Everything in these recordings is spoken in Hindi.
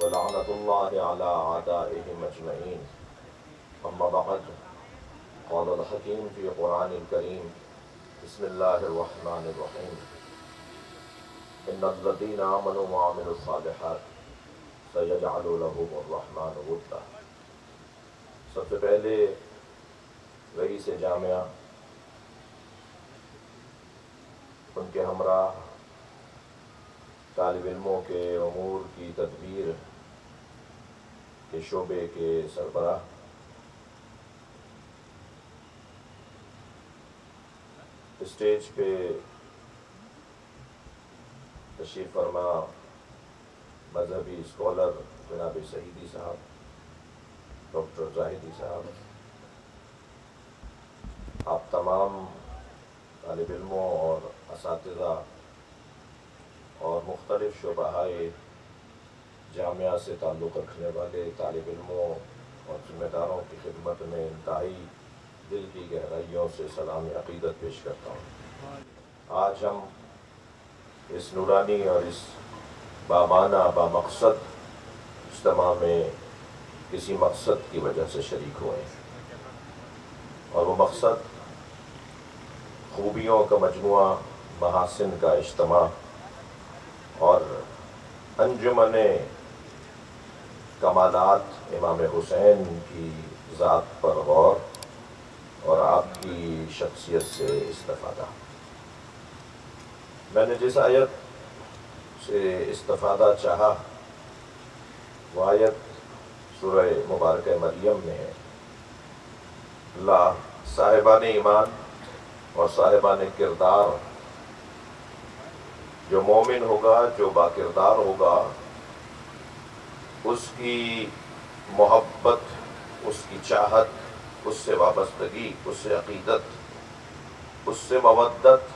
अल मुंतखबीन वलानतुल्लाहि अला आदाइहिम अजमईन अम्मा बअद क़ाल अल हकीम फ़ी क़ुरान अल करीम बिस्मिल्लाहिर्रहमानिर्रहीम इन्नल्लज़ीना आमनु व अमिलुस सालिहात सयजअलु लहुमुर रहमानु वुद्दा सबसे पहले रईस जामिया उनके हमरा तालब इल्मों के अमूर की तदबीर के शोबे के सरबराह। स्टेज पे तशरीफ़ फरमा मजहबी स्कॉलर जनाब सईदी साहब, डॉक्टर जाहिदी साहब, आप तमाम तालब इल्मों और इस और मुख्तलिफ़ शुबहाए जामिया से ताल्लुक़ रखने वाले तालब इल्मों और ज़िम्मेदारों की खिदमत में इंतहाई दिल की गहराइयों से सलाम अकीदत पेश करता हूँ। आज हम इस नूरानी और इस बामाना बामकसद इज्तम में किसी मकसद की वजह से शरीक हुए और वो मकसद खूबियों का मजमु महासिन का इज्तम और अंजुमन कमालात इमाम हुसैन की ज़ात पर गौर और आपकी शख्सियत से इस्तफ़ादा। मैंने जिस आयत से इस्तफ़ादा चाहा, वो आयत सूरह मुबारक मरियम में है। अल्लाह साहिबान ईमान और साहिबान किरदार, जो मोमिन होगा, जो बाकिरदार होगा उसकी मोहब्बत, उसकी चाहत, उससे वाबस्तगी, उससे अकीदत, उससे मवदत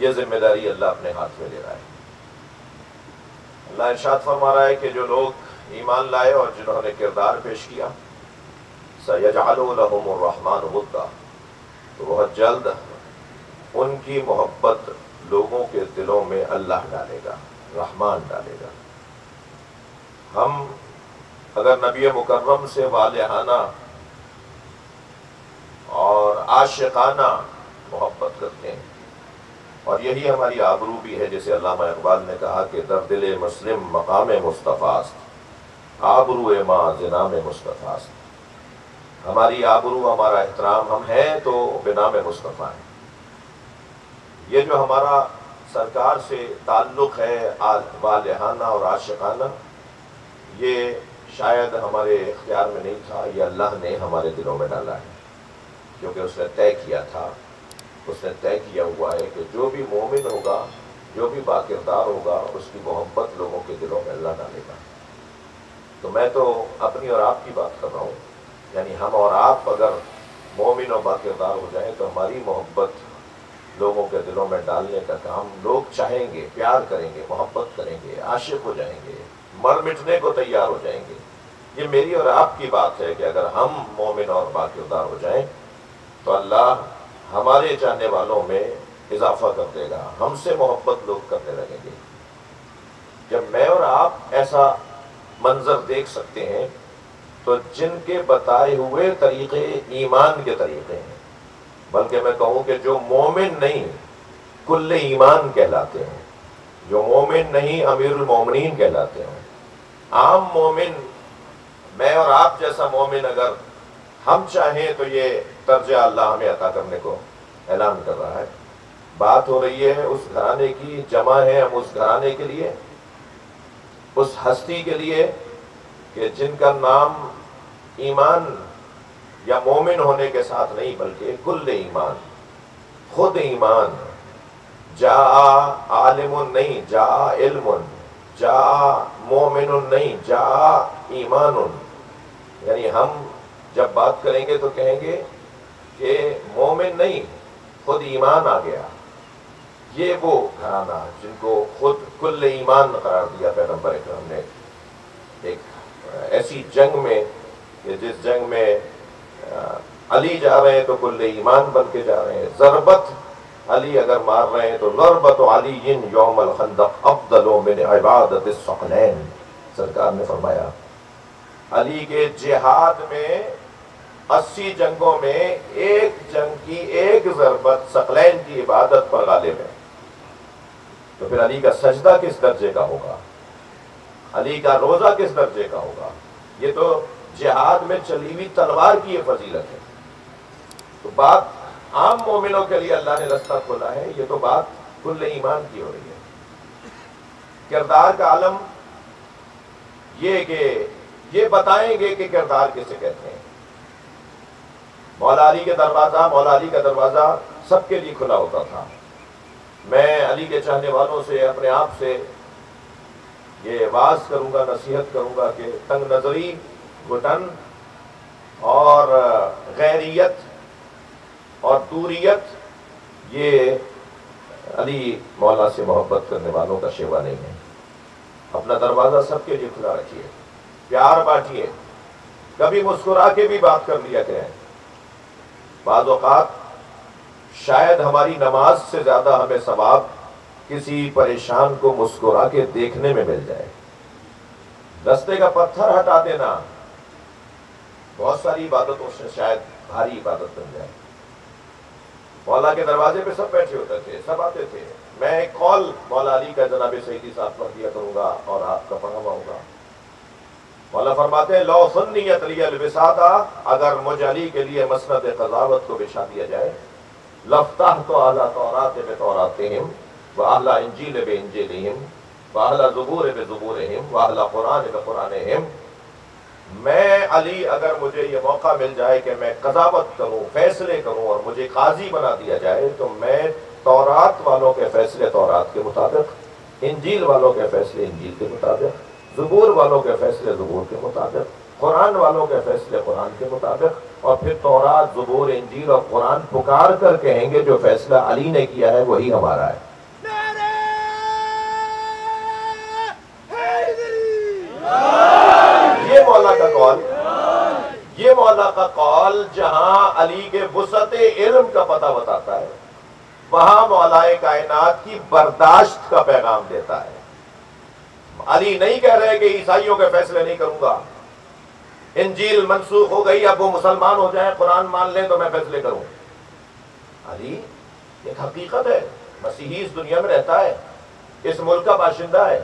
यह ज़िम्मेदारी अल्लाह अपने हाथ में ले रहा है। अल्लाह इरशाद फरमा रहा है कि जो लोग ईमान लाए और जिन्होंने किरदार पेश किया सयजालहमान मुद्दा तो बहुत जल्द उनकी मोहब्बत लोगों के दिलों में अल्लाह डालेगा, रहमान डालेगा। हम, अगर नबी मुकर्रम से वालहाना और आशिकाना मोहब्बत करते हैं। और यही हमारी आबरू भी है, जैसे अल्लामा इकबाल ने कहा कि दर्दिल मुस्लिम मकाम मुस्तफ़ास्त आबरू माँ जिनाम मुस्तफ़ास्त हमारी आबरू, हमारा एहतराम, हम हैं तो बिनाम मुस्तफ़ा हैं। ये जो हमारा सरकार से ताल्लुक़ है वालहाना और आशिकाना ये शायद हमारे इख्तियार में नहीं था, ये अल्लाह ने हमारे दिलों में डाला है। क्योंकि उसने तय किया था, उसने तय किया हुआ है कि जो भी मोमिन होगा, जो भी बाकिरदार होगा, उसकी मोहब्बत लोगों के दिलों में अल्लाह डालेगा। तो मैं तो अपनी और आपकी बात कर रहा हूँ। यानी हम और आप अगर मोमिन और बाकिरदार हो जाएँ तो हमारी मोहब्बत लोगों के दिलों में डालने का काम लोग चाहेंगे, प्यार करेंगे, मोहब्बत करेंगे, आशिक हो जाएँगे। मर मिटने को तैयार हो जाएँगे। ये मेरी और आपकी बात है कि अगर हम मोमिन और बाकिरदार हो जाएँ तो अल्लाह हमारे चाहने वालों में इजाफा कर देगा, हमसे मोहब्बत लोग करने लगेंगे। जब मैं और आप ऐसा मंजर देख सकते हैं तो जिनके बताए हुए तरीके ईमान के तरीके हैं। बल्कि मैं कहूँ कि जो मोमिन नहीं, कुल्ल ईमान कहलाते हैं। जो मोमिन नहीं अमीर मोमिन कहलाते हैं। आम मोमिन, मैं और आप जैसा मोमिन अगर हम चाहें तो ये तर्ज अल्लाह हमें अता करने को ऐलान कर रहा है। बात हो रही है उस घराने की, जमा है हम उस घराने के लिए, उस हस्ती के लिए कि जिनका नाम ईमान या मोमिन होने के साथ नहीं, बल्कि कुल ईमान, खुद ईमान जा नहीं जा इल्म जा मोमिन नहीं जा ईमान यानी हम जब बात करेंगे तो कहेंगे कि मोमिन नहीं, खुद ईमान आ गया। ये वो घराना जिनको खुद कुल ईमान करार दिया पैगंबर ने। एक ऐसी जंग में ये जिस जंग में अली जा रहे हैं तो कुल ईमान बन के जा रहे हैं। जरबत अली अगर मार रहे हैं तो जरबत अली इन योमल अब्दलो मिन इबादत सकलैन सरकार ने फरमाया, अली के जिहाद में, अस्सी जंगों में एक जंग की एक जरबत सकलैन की इबादत पर गालिब है। तो फिर अली का सजदा किस दर्जे का होगा? अली का रोजा किस दर्जे का होगा? ये तो जिहाद में चली हुई तलवार की ये फजीलत है। तो बात आम मोमिनों के लिए अल्लाह ने रास्ता खोला है, ये तो बात कुल ईमान की हो रही है। किरदार का आलम ये कि, ये बताएँगे कि किरदार किसे कहते हैं। मौला अली के दरवाज़ा, मौला अली का दरवाज़ा सबके लिए खुला होता था। मैं अली के चाहने वालों से, अपने आप से ये वाज करूँगा, नसीहत करूँगा कि तंग नजरी घुटन और गैरियत और दूरियत, ये अली मौला से मोहब्बत करने वालों का शेवा नहीं है। अपना दरवाज़ा सबके लिए खुला रखिए, प्यार बांटिए, कभी मुस्कुरा के भी बात कर लिया करें। बाज़ात शायद हमारी नमाज़ से ज़्यादा हमें सवाब किसी परेशान को मुस्कुरा के देखने में मिल जाए। रस्ते का पत्थर हटा देना, बहुत सारी इबादतों से शायद भारी इबादत बन जाए। मौला के दरवाजे पे सब बैठे होते थे, सब आते थे। मैं एक कॉल मौला अली का जनाब सईदी साहब पढ़ दिया करूँगा और आपका पढ़ावाऊँगा मौला फरमाते लो सुन्नीता अगर मुझे अली के लिए मसनत कजावत को बिछा दिया जाए, लफ्ताह तो आला तौरात में तौराते हिम व अहला इंजील बे इंजील हिम व अहला ज़बूर बे ज़बूर हिम व अहला कुरान बे कुरान हिम मैं अली अगर मुझे ये मौका मिल जाए कि मैं कजावत करूँ, फैसले करूँ और मुझे काजी बना दिया जाए तो मैं तौरात वालों के फैसले तौरात के मुताबिक, इंजील वालों के फैसले इंजील के मुताबिक, जबूर वालों के फैसले जबूर के मुताबिक, कुरान वालों के फैसले कुरान के मुताबिक और फिर तौरात, जबूर, इंजील और कुरान पुकार कर कहेंगे जो फैसला अली ने किया है, वही हमारा है। का कौल। ये मौला का कौल जहाँ अली के वसत इल्म का पता बताता है, वहाँ मौलाए कायनात की बर्दाश्त का पैगाम देता है। अली नहीं कह रहे कि ईसाइयों के फैसले नहीं करूँगा। इंजील मनसूख हो गई, अब वो मुसलमान हो जाए, कुरान मान लें तो मैं फैसले करूँ। अली, एक हकीकत है, मसीही इस दुनिया में रहता है, इस मुल्क का बाशिंदा है।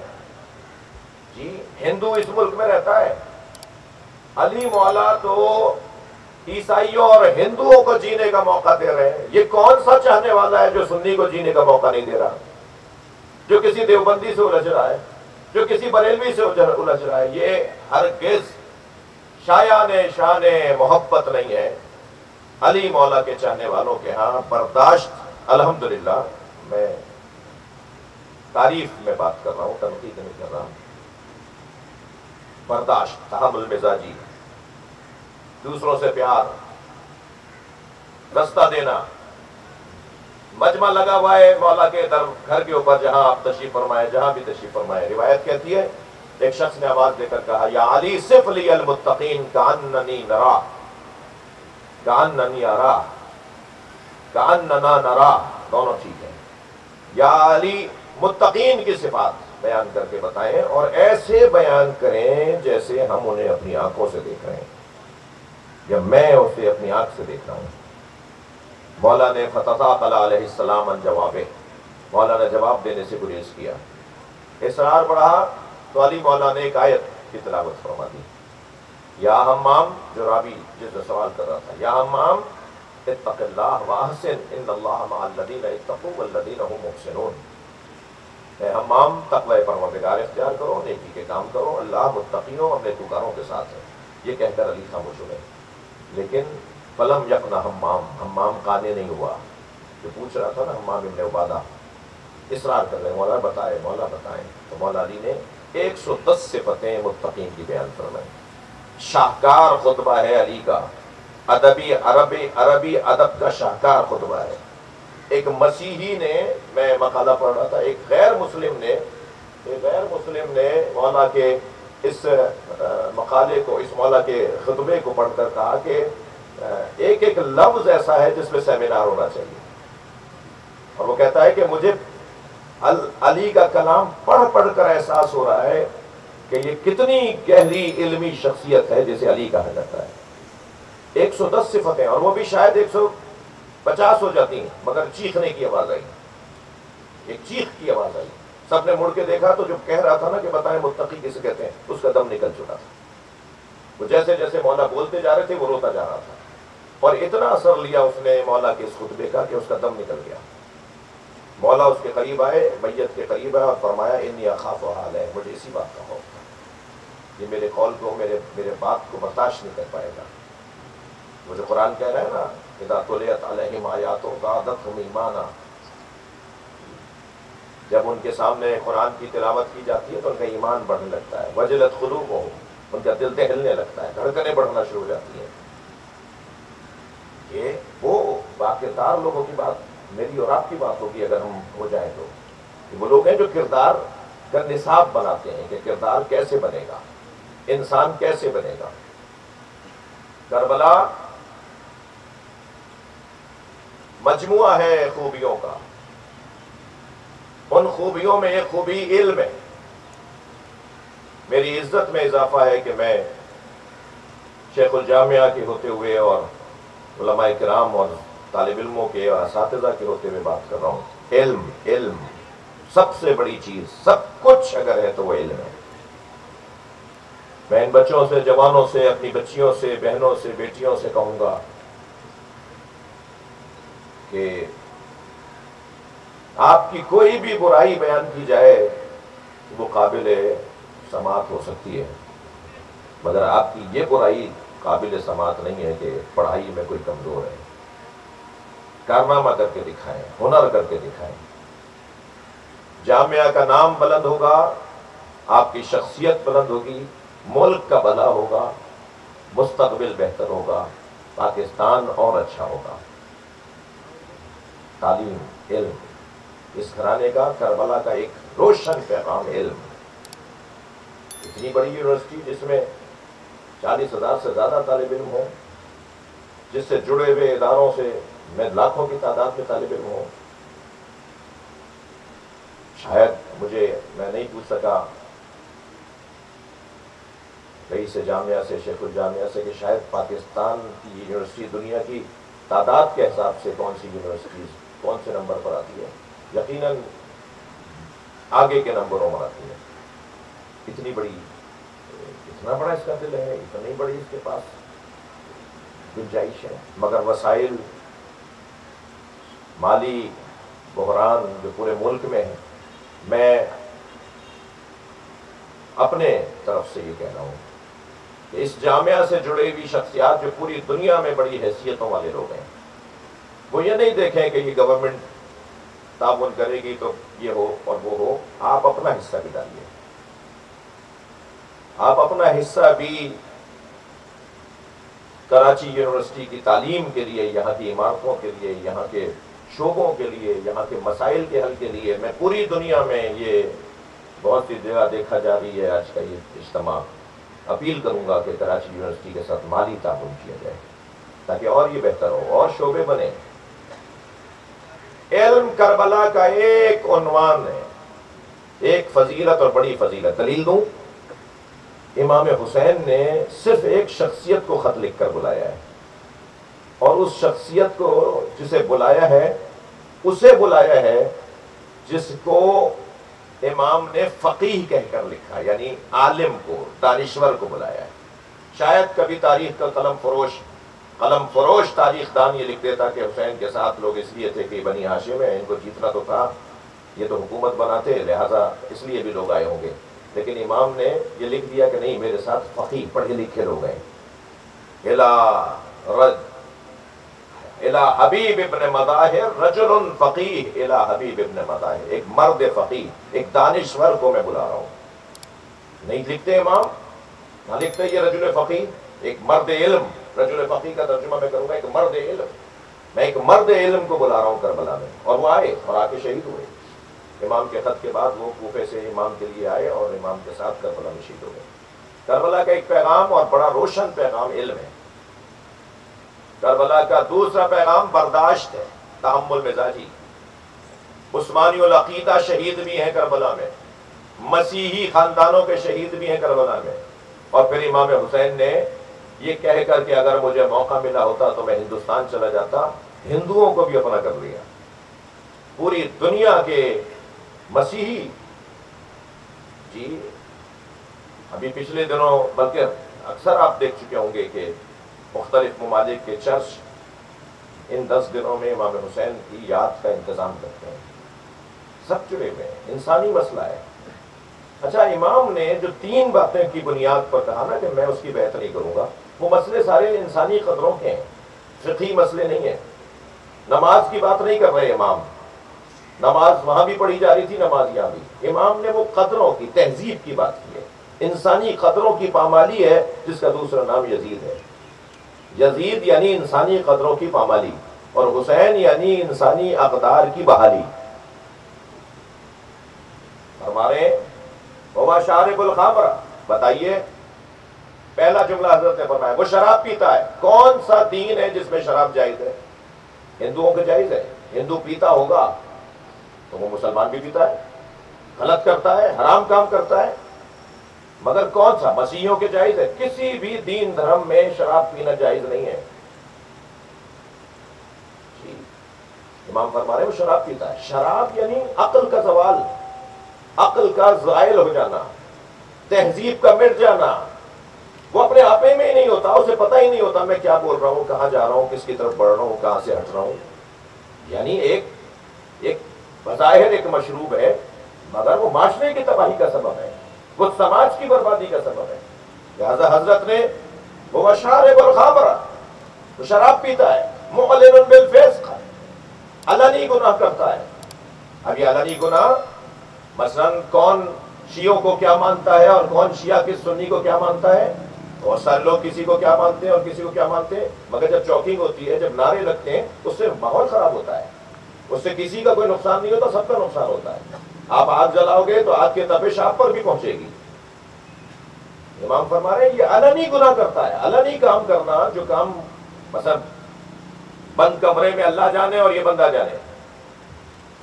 जी, हिंदू इस मुल्क में रहता है। अली मौला तो ईसाइयों और हिंदुओं को जीने का मौका दे रहे हैं। ये कौन सा चाहने वाला है जो सुन्नी को जीने का मौका नहीं दे रहा? जो किसी देवबंदी से उलझ रहा है, जो किसी बरेलवी से उलझ रहा है, ये हर किस शायान शान मोहब्बत नहीं है। अली मौला के चाहने वालों के यहाँ बर्दाश्त, अल्हम्दुलिल्लाह, मैं तारीफ़ में बात कर रहा हूँ, तनकीद नहीं कर रहा। हूँ बर्दाश्त तहमुल मिजाजी दूसरों से प्यार, रास्ता देना। मजमा लगा हुआ है मौला के दर, घर के ऊपर जहाँ आप तशीफ फरमाए, जहाँ भी तशीफ फरमाए। रिवायत कहती है, एक शख्स ने आवाज़ देकर कहा, या अली, सिफ मुत्तकीन कान्ननी नरा, कान्ननी अरा, कान्नना नरा। दोनों ठीक है। या अली, मुत्तकीन की सिफात बयान करके बताएँ और ऐसे बयान करें जैसे हम उन्हें अपनी आँखों से देख रहे हैं। या मैं उसे अपनी आँख से देख रहा हूँ। मौला ने फतः जवाब। मौला ने जवाब देने से गुरेज किया। इसरार बढ़ा तो अली मौला ने एक आयत की तलावत फरमा दी। या हमाम जो राबी जिस सवाल कर रहा था, या हुम इख्तियार करो के काम करो, अल्लाह के साथ है। ये कहकर अली खामोश हो गए। लेकिन फलम यकना हमाम हमाम काने नहीं हुआ। जो पूछ रहा था ना हमाम इबन उबादा, इसरार कर रहे मौला बताए मौला बताए। तो मौला अली ने एक सौ दस सिफतें मुतकीन की बयान फरमाई। शाहकार खुतबा है अली का। अदबी अरबी अरबी अदब का शाहकार खुतबा है। एक मसीही ने, मैं मकाला पढ़ रहा था, एक गैर मुस्लिम ने, एक गैर मुस्लिम ने मौला के इस मकाले को इस मौला के खुतबे को पढ़कर कहा कि एक एक लफ्ज ऐसा है जिसमें सेमिनार होना चाहिए। और वो कहता है कि मुझे अल, अली का कलाम पढ़ पढ़ कर एहसास हो रहा है कि ये कितनी गहरी इल्मी शख्सियत है जिसे अली कहा जाता है। 110 सिफतें और वो भी शायद 150 हो जाती हैं मगर चीखने की आवाज़ आई। एक चीख की आवाज़ आई। सबने मुड़ के देखा तो जो कह रहा था ना कि बताएँ मुत्तकी किसे कहते हैं उसका दम निकल चुका था। वो जैसे जैसे मौला बोलते जा रहे थे, वो रोता जा रहा था। और इतना असर लिया उसने मौला के इस खुतबे का कि उसका दम निकल गया। मौला उसके करीब आए, मैयत के करीब आए और फरमाया इन अखाफ हाल है, मुझे इसी बात का खौफ था। ये मेरे कौल को, मेरे मेरे बात को बर्दाश्त नहीं कर पाएगा। मुझे कुरान कह रहा है ना इदा अलहिम आयातों का आदत हम ईमाना। जब उनके सामने कुरान की तिलावत की जाती है तो उनका ईमान बढ़ने लगता है। वजलत खुलूब हो उनका दिल दहलने लगता है, धड़कने बढ़ना शुरू हो जाती है। ये वो वाकदार लोगों की बात, मेरी और आपकी बात होगी अगर हम हो जाए तो। वो लोग हैं जो किरदार का निसाब बनाते हैं कि किरदार कैसे बनेगा, इंसान कैसे बनेगा। करबला मजमुआ है खूबियों का। उन खूबियों में एक खूबी इल्म है। मेरी इज़्ज़त में इजाफा है कि मैं शेखुल जामिया के होते हुए और कराम और तालब इल्मों के और इस के होते हुए बात कर रहा हूँ। इल्म इल्म, सबसे बड़ी चीज़, सब कुछ अगर है तो वो इल्म है। मैं इन बच्चों से, जवानों से, अपनी बच्चियों से, बहनों से, बेटियों से कहूँगा कि आपकी कोई भी बुराई बयान की जाए, वो काबिल समात हो सकती है। मगर आपकी ये बुराई काबिल समात नहीं है कि पढ़ाई में कोई कमज़ोर है। कारनामा करके दिखाएँ, हुनर करके दिखाएँ। जामिया का नाम बुलंद होगा, आपकी शख्सियत बुलंद होगी, मुल्क का भला होगा, मुस्तकबिल बेहतर होगा, पाकिस्तान और अच्छा होगा। तालीम, इल्म, इस घराने का, करबला का एक रोशन पैगाम इल्म। इतनी बड़ी यूनिवर्सिटी जिसमें चालीस हज़ार से ज़्यादा तालब इल्म हो, जिससे जुड़े हुए इदारों से मैं लाखों की तादाद में तालब इल्म हूँ। शायद मुझे, मैं नहीं पूछ सका कई से जामिया से, शेखुल जामिया से कि शायद पाकिस्तान की यूनिवर्सिटी दुनिया की तादाद के हिसाब से कौन सी यूनिवर्सिटीज कौन से नंबर पर आती है? यकीनन आगे के नंबरों पर आती है। इतनी बड़ी, इतना बड़ा इसका दिल है, इतनी बड़ी इसके पास गुंजाइश है। मगर वसाइल, माली बहरान जो पूरे मुल्क में है, मैं अपने तरफ़ से ये कह रहा हूँ कि इस जामिया से जुड़े हुई शख्सियात जो पूरी दुनिया में बड़ी हैसियतों वाले लोग हैं, वो ये नहीं देखें कि ये गवर्नमेंट ताउन करेगी तो ये हो और वो हो, आप अपना हिस्सा भी डालिए। आप अपना हिस्सा भी कराची यूनिवर्सिटी की तालीम के लिए, यहाँ की इमारतों के लिए, यहाँ के शोबों के लिए, यहाँ के मसाइल के हल के लिए, मैं पूरी दुनिया में ये बहुत सी जगह देखा जा रही है आज का ये इज्तम। अपील करूँगा कि कराची यूनिवर्सिटी के साथ माली ताउन किया जाए, ताकि और ये बेहतर हो, और शोबे बने। एल्म करबला का एक उनवान है, एक फजीलत और बड़ी फजीलत। दलील दूँ? इमाम हुसैन ने सिर्फ़ एक शख्सियत को खत लिख कर बुलाया है। और उस शख्सियत को जिसे बुलाया है, उसे बुलाया है जिसको इमाम ने फ़कीह कहकर लिखा, यानी आलिम को, दानिश्वर को बुलाया है। शायद कभी तारीख का कलम फरोश कलम फरोश तारीख दान ये लिख देता कि हुसैन के साथ लोग इसलिए थे कि बनी हाशिम है, इनको जीतना तो था, ये तो हुकूमत बनाते, लिहाजा इसलिए भी लोग आए होंगे। लेकिन इमाम ने ये लिख दिया कि नहीं, मेरे साथ फ़कीह पढ़े लिखे लोग हैं। इला रज, इला हबीब इब्न मदाहिर रजुल फकीह, इला हबीब इब्न मदाहिर, एक मर्द फकीह, एक दानिश्वर को मैं बुला रहा हूँ। नहीं लिखते इमाम, ना लिखते ये रजुल फ़की एक मर्द इल्म, रजुल फ़की का तर्जुमा मैं करूँगा, एक मर्द इल्म। मैं एक मर्द इल्म को बुला रहा हूँ करबला में, और वो आए और आके शहीद हुए। इमाम के खत के बाद वो कूफे से इमाम के लिए आए और इमाम के साथ करबला में शहीद हो गए। करबला का एक पैगाम और बड़ा रोशन पैगाम इल्म है। करबला का दूसरा पैगाम बर्दाश्त है तहमुल मिजाजी। उस्मानी अकीदा शहीद भी हैं करबला में, मसीही खानदानों के शहीद भी हैं करबला में। और फिर इमाम हुसैन ने ये कह कर कि अगर मुझे मौका मिला होता तो मैं हिंदुस्तान चला जाता, हिंदुओं को भी अपना कर लिया। पूरी दुनिया के मसीही। जी, अभी पिछले दिनों, बल्कि अक्सर आप देख चुके होंगे कि मुख्तलिफ़ ममालिक के चर्च इन दस दिनों में इमाम हुसैन की याद का इंतज़ाम करते हैं। सब जुड़े हुए हैं, इंसानी मसला है। अच्छा इमाम ने जो तीन बातें की बुनियाद पर कहा ना कि मैं उसकी बेहतर नहीं करूँगा, वो मसले सारे इंसानी कदरों के हैं। फिकी मसले नहीं है। नमाज़ की बात नहीं कर रहे इमाम। नमाज़ वहाँ भी पढ़ी जा रही थी नमाज़ यहाँ भी। इमाम ने वो कदरों की, तहजीब की बात की है। इंसानी कदरों की पामाली है, जिसका दूसरा नाम यजीद है। यजीद यानी इंसानी कदरों की पामाली, और हुसैन यानी इंसानी अकदार की बहाली। हमारे शारिबुल खामरा। बताइए। पहला जुमला हज़रत ने फरमाया, वो शराब पीता है। कौन सा दीन है जिसमें शराब जायज़ है? हिंदुओं के जायज़ है? हिंदू पीता होगा। तो वो मुसलमान भी पीता है, गलत करता है, हराम काम करता है। मगर कौन सा? मसीहियों के जायज़ है। किसी भी दीन धर्म में शराब पीना जायज़ नहीं है। इमाम फरमा रहे वो शराब पीता है। शराब यानी अकल का सवाल, अकल का जायल हो जाना, तहजीब का मिट जाना। वो अपने आपे में ही नहीं होता, उसे पता ही नहीं होता, मैं क्या बोल रहा हूँ, कहाँ जा रहा हूँ, किसकी तरफ़ बढ़ रहा हूँ, कहाँ से हट रहा हूँ। यानी एक एक बजाहिर एक मशरूब है, मगर वो माशरे की तबाही का सबब है, वो समाज की बर्बादी का सबब है। लिहाजा हज़रत ने, वो अशार खामरा तो शराब पीता है अलनी गुनाह करता है। अब ये अलनी गुनाह, मसलन कौन शियों को क्या मानता है और कौन शिया किस सुन्नी को क्या मानता है? बहुत सारे लोग किसी को क्या मानते हैं और किसी को क्या मानते हैं? मगर जब चौकिंग होती है, जब नारे लगते हैं उससे माहौल खराब होता है। उससे किसी का कोई नुकसान नहीं होता, सबका नुकसान होता है। आप आग जलाओगे तो आग की तपिश आप पर भी पहुंचेगी। इमाम फरमा रहे ये अलनी गुना करता है अलनी काम करना, जो काम मतलब बंद कमरे में अल्लाह जाने और ये बंदा जाने।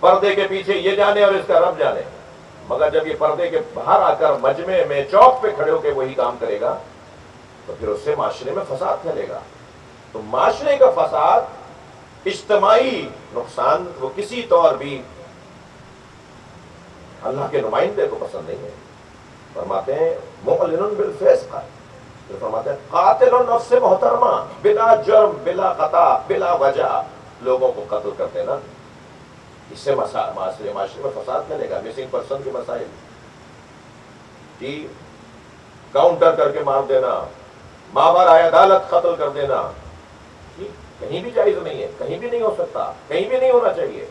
पर्दे के पीछे ये जाने और इसका रब जाने। मगर जब ये पर्दे के बाहर आकर मजमे में, चौक पे खड़े होकर वही काम करेगा तो फिर उससे माशरे में फसाद फैलेगा। तो माशरे का फसाद इज्तमाही नुकसान वो किसी तौर भी अल्लाह के नुमाइंदे को पसंद नहीं है। फरमाते हैं मोहलिन बिल फेस का फिर फरमाते हैं कातिल नफ्स मोहतरमा, बिला जुर्म, बिला कता बिला वजह लोगों को कत्ल करते ना इससे माशरे में फसाद मिलेगा। मिसिंग पर्सन के मसाइल। कि काउंटर करके मार देना। मावर आय, अदालत कत्ल कर देना। कहीं भी जायज़ नहीं है, कहीं भी नहीं हो सकता, कहीं भी नहीं होना चाहिए।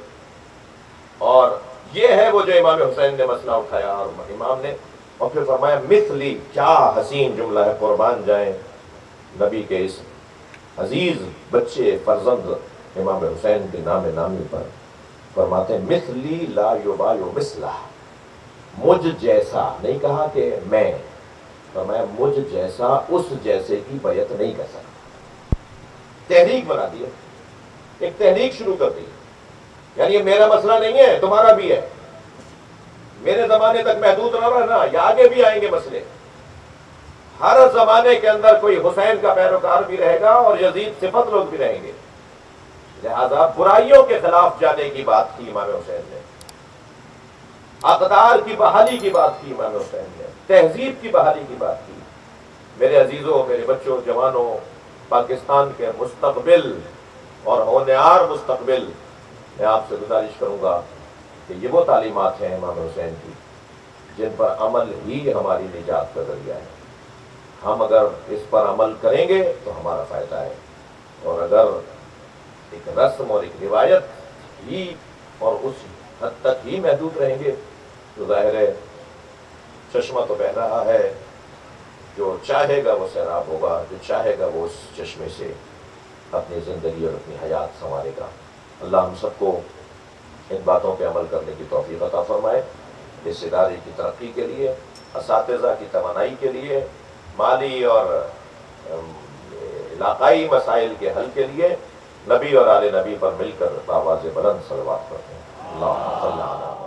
और ये है वो जो इमाम हुसैन ने मसला उठाया और इमाम ने, और फिर फरमाया मिथली क्या हसीन जुमला है, कुर्बान जाए नबी के इस अज़ीज़ बच्चे फर्जंद इमाम हुसैन के नाम नामी पर। फरमाते हैं, मिसली ला युबायो मिसला, मुझ जैसा, नहीं कहा कि मैं, फरमाया, मुझ जैसा उस जैसे की बैत नहीं कर सकता। तहरीक बना दिया एक तहरीक शुरू कर दी यानी ये मेरा मसला नहीं है, तुम्हारा भी है। मेरे जमाने तक महदूद न रहना या आगे भी आएँगे मसले। हर जमाने के अंदर कोई हुसैन का पैरोकार भी रहेगा और यजीद सिफत लोग भी रहेंगे। लिहाजा बुराइयों के खिलाफ जाने की बात की इमाम हुसैन ने। अकदार की बहाली की बात की इमाम हुसैन ने। तहजीब की बहाली की बात की। मेरे अजीजों, मेरे बच्चों, जवानों पाकिस्तान के मुस्तबिल और होनहार मुस्तबिल मैं आपसे गुजारिश करूँगा कि ये वो तालीमत हैं इमाम हुसैन की, जिन पर अमल ही हमारी निजात का ज़रिया है। हम अगर इस पर अमल करेंगे तो हमारा फ़ायदा है। और अगर एक रस्म और एक रिवायत ही और उस हद तक ही महदूद रहेंगे तो ज़ाहिर है, चश्मा तो बह रहा है जो चाहेगा वो सैराब होगा, जो चाहेगा वो उस चश्मे से अपनी ज़िंदगी और अपनी हयात संवारेगा। अल्लाह हम सबको इन बातों पर अमल करने की तोफ़ी अता फरमाए। इस इदारे की तरक्की के लिए इस की तोानाई के लिए, माली और इलाकई मसाइल के हल के लिए नबी और आल नबी पर मिलकर आवाज़ बुलंद सलवात करते हैं